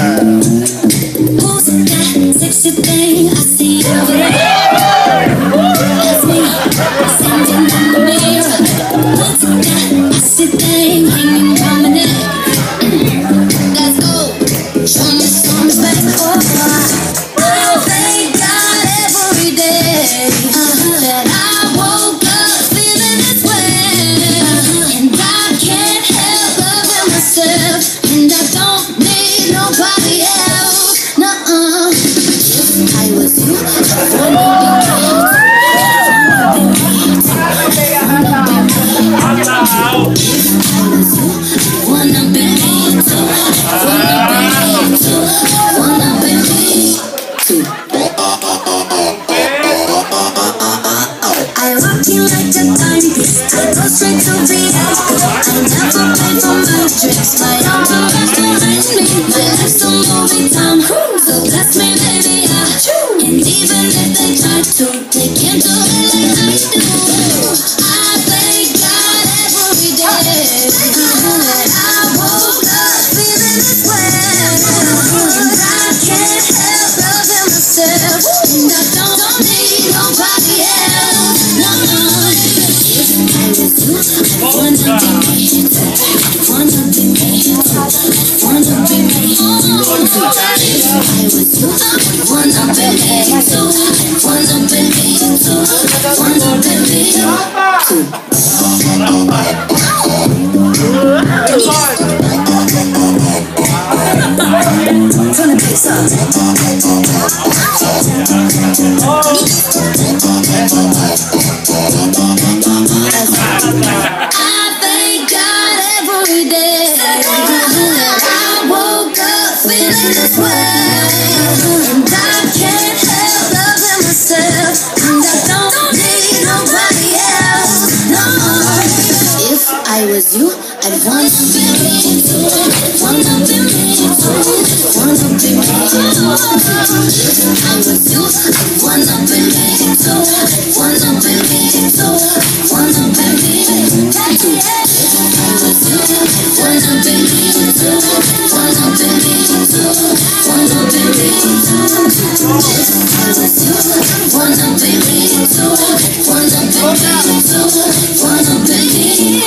and I can't help loving myself, and I don't need nobody else. If I was you, I wanna be me too. Wanna be me too. Even if they try to, they can't do it like I do. I wanna be me too. I wanna be me too. I wanna be me too. Turn the. I thank God every day I woke up feeling this way. I was you, I'd wanna be me too. Wanna be me too. Wanna be me too. If I was you, I'd wanna be me too. Wanna be me too. Wanna be me too. I was you, I'd wanna be me too. Wanna be me too. Wanna be me too. I was you, I'd wanna be me too. Wanna be me too. Wanna be me too.